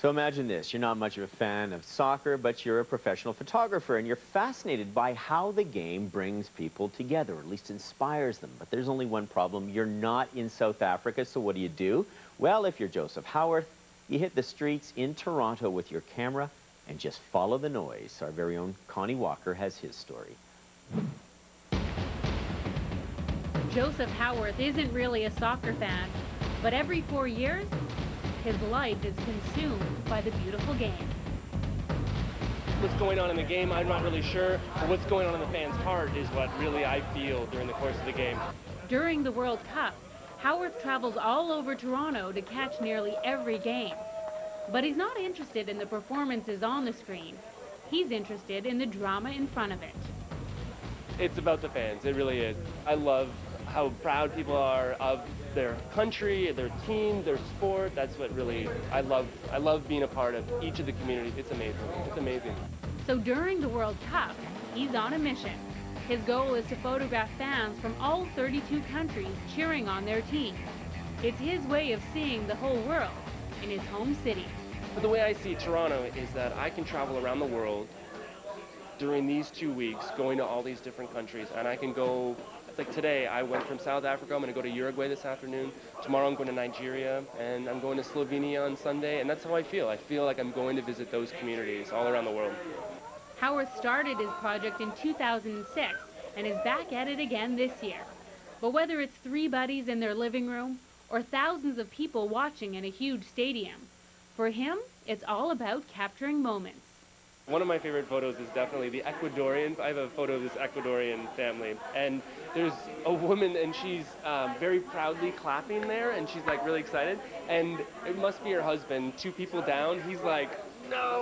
So imagine this, you're not much of a fan of soccer, but you're a professional photographer and you're fascinated by how the game brings people together, or at least inspires them. But there's only one problem, you're not in South Africa, so what do you do? Well, if you're Joseph Howarth, you hit the streets in Toronto with your camera and just follow the noise. Our very own Connie Walker has his story. Joseph Howarth isn't really a soccer fan, but every four years, his life is consumed by the beautiful game. What's going on in the game, I'm not really sure. But what's going on in the fan's heart is what really I feel during the course of the game. During the World Cup, Howarth travels all over Toronto to catch nearly every game. But he's not interested in the performances on the screen. He's interested in the drama in front of it. It's about the fans, it really is. I love how proud people are of their country, their team, their sport. That's what really I love. I love being a part of each of the communities. It's amazing. It's amazing. So during the World Cup, he's on a mission. His goal is to photograph fans from all 32 countries cheering on their team. It's his way of seeing the whole world in his home city. But the way I see Toronto is that I can travel around the world during these two weeks, going to all these different countries, and I can go like today, I went from South Africa. I'm going to go to Uruguay this afternoon. Tomorrow, I'm going to Nigeria, and I'm going to Slovenia on Sunday. And that's how I feel. I feel like I'm going to visit those communities all around the world. Howarth started his project in 2006 and is back at it again this year. But whether it's three buddies in their living room or thousands of people watching in a huge stadium, for him, it's all about capturing moments. One of my favorite photos is definitely the Ecuadorian. I have a photo of this Ecuadorian family, and there's a woman, and she's um, very proudly clapping there, and she's like really excited. And it must be her husband. Two people down, he's like, no.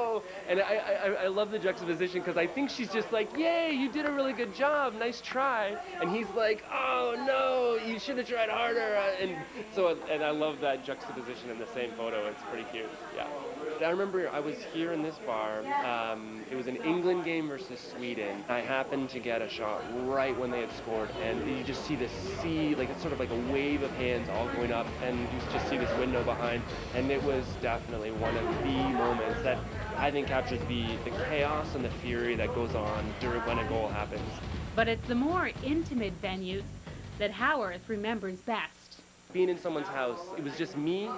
And I, I, I love the juxtaposition because I think she's just like, yay, you did a really good job, nice try. And he's like, oh no, you should have tried harder. And so, and I love that juxtaposition in the same photo. It's pretty cute. Yeah. I remember I was here in this bar. Um, it was an England game versus Sweden. I happened to get a shot right when they had scored, and you just see this sea, like it's sort of like a wave of hands all going up, and you just see this window behind. And it was definitely one of the moments that I think captures the, the chaos and the fury that goes on during when a goal happens. But it's the more intimate venues that Howarth remembers best being in someone's house, it was just me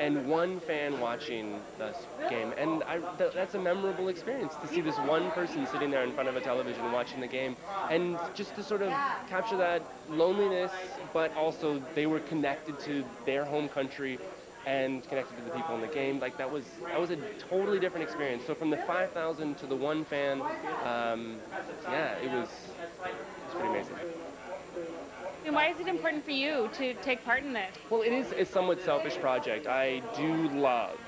and one fan watching this game. And I, th that's a memorable experience to see this one person sitting there in front of a television watching the game. And just to sort of capture that loneliness, but also they were connected to their home country and connected to the people in the game. Like that was that was a totally different experience. So from the 5,000 to the one fan, um, yeah, it was, it was pretty amazing. And why is it important for you to take part in this? Well, it is a somewhat selfish project. I do love,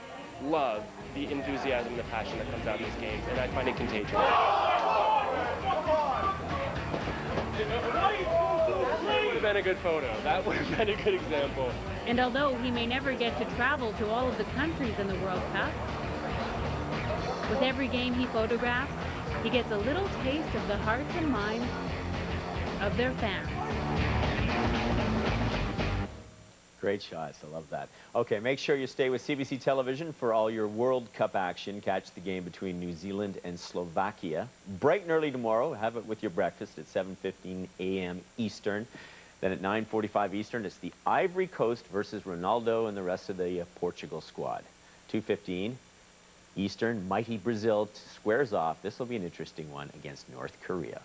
love the enthusiasm and the passion that comes out of these games, and I find it contagious. Been a good photo. That would have been a good example. And although he may never get to travel to all of the countries in the World Cup, with every game he photographs, he gets a little taste of the hearts and minds of their fans. Great shots. I love that. Okay, make sure you stay with CBC Television for all your World Cup action. Catch the game between New Zealand and Slovakia. Bright and early tomorrow. Have it with your breakfast at 7.15 a.m. Eastern. Then at 9.45 Eastern, it's the Ivory Coast versus Ronaldo and the rest of the uh, Portugal squad. 2.15 Eastern, mighty Brazil squares off. This will be an interesting one against North Korea.